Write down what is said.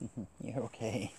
You're okay.